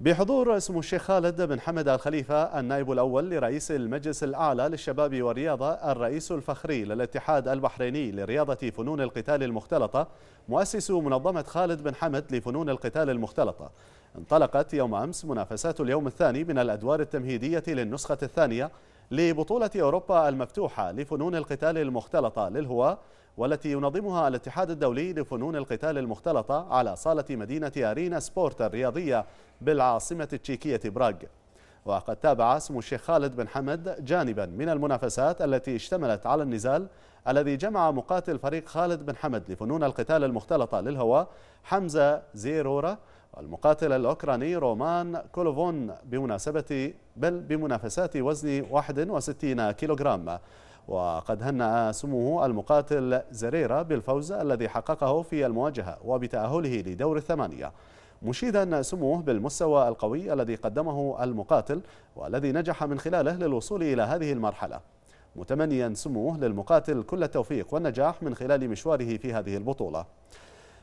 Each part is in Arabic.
بحضور سمو الشيخ خالد بن حمد الخليفة النائب الأول لرئيس المجلس الأعلى للشباب والرياضة الرئيس الفخري للاتحاد البحريني لرياضة فنون القتال المختلطة مؤسس منظمة خالد بن حمد لفنون القتال المختلطة. انطلقت يوم أمس منافسات اليوم الثاني من الأدوار التمهيدية للنسخة الثانية لبطولة أوروبا المفتوحة لفنون القتال المختلطة للهواة والتي ينظمها الاتحاد الدولي لفنون القتال المختلطة على صالة مدينة أرينا سبورت الرياضية بالعاصمة التشيكية براغ. وقد تابع سمو الشيخ خالد بن حمد جانبا من المنافسات التي اشتملت على النزال الذي جمع مقاتل فريق خالد بن حمد لفنون القتال المختلطة للهواء حمزة زيرورا والمقاتل الأوكراني رومان كولوفون بمناسبة بل بمنافسات وزن 61 كيلوغرام. وقد هنأ سموه المقاتل زريرا بالفوز الذي حققه في المواجهة وبتأهله لدور الثمانية. مشيدا سموه بالمستوى القوي الذي قدمه المقاتل والذي نجح من خلاله للوصول إلى هذه المرحلة. متمنيا سموه للمقاتل كل التوفيق والنجاح من خلال مشواره في هذه البطولة.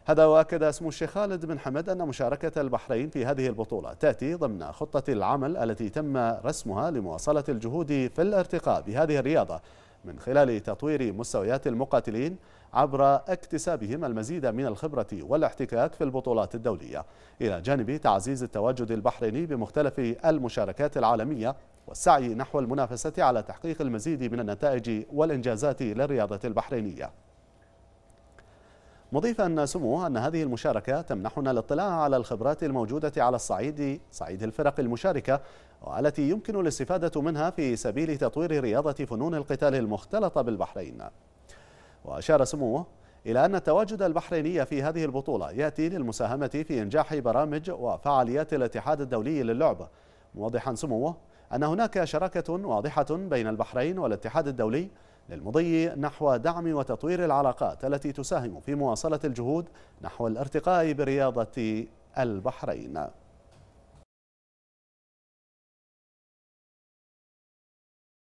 هذا وأكد سمو الشيخ خالد بن حمد أن مشاركة البحرين في هذه البطولة تأتي ضمن خطة العمل التي تم رسمها لمواصلة الجهود في الارتقاء بهذه الرياضة. من خلال تطوير مستويات المقاتلين عبر اكتسابهم المزيد من الخبرة والاحتكاك في البطولات الدولية. إلى جانب تعزيز التواجد البحريني بمختلف المشاركات العالمية والسعي نحو المنافسة على تحقيق المزيد من النتائج والإنجازات للرياضة البحرينية. مضيفا سموه أن هذه المشاركة تمنحنا الاطلاع على الخبرات الموجودة على الصعيد صعيد الفرق المشاركة والتي يمكن الاستفادة منها في سبيل تطوير رياضة فنون القتال المختلطة بالبحرين. وأشار سموه إلى أن التواجد البحريني في هذه البطولة يأتي للمساهمة في إنجاح برامج وفعاليات الاتحاد الدولي للعبة موضحا سموه أن هناك شراكة واضحة بين البحرين والاتحاد الدولي للمضي نحو دعم وتطوير العلاقات التي تساهم في مواصلة الجهود نحو الارتقاء برياضة البحرين.